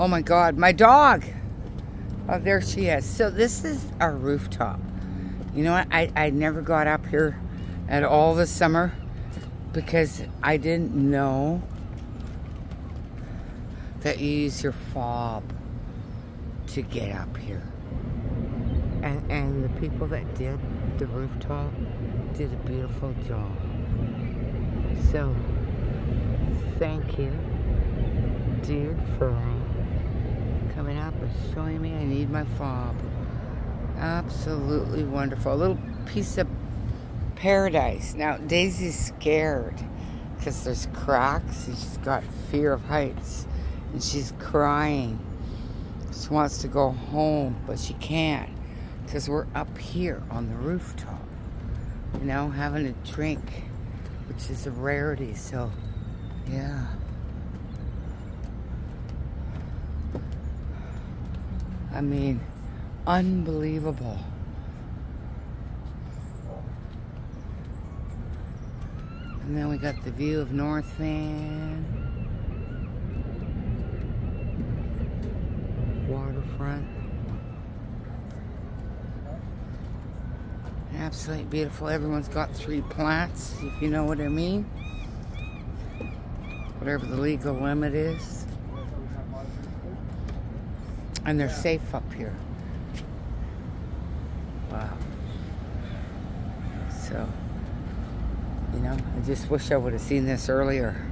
Oh my God, my dog. Oh, there she is. So this is our rooftop. You know what? I, I never got up here at all this summer because I didn't know that you use your fob to get up here. And, and the people that did the rooftop did a beautiful job. So, thank you, dude, for up and showing me I need my fob. Absolutely wonderful. A little piece of paradise. Now, Daisy's scared because there's cracks. She's got fear of heights. And she's crying. She wants to go home, but she can't because we're up here on the rooftop, you know, having a drink, which is a rarity. So, yeah. I mean, unbelievable. And then we got the view of North Van. Waterfront. Absolutely beautiful. Everyone's got three plants, if you know what I mean. Whatever the legal limit is. And they're safe up here. Wow. So, you know, I just wish I would have seen this earlier.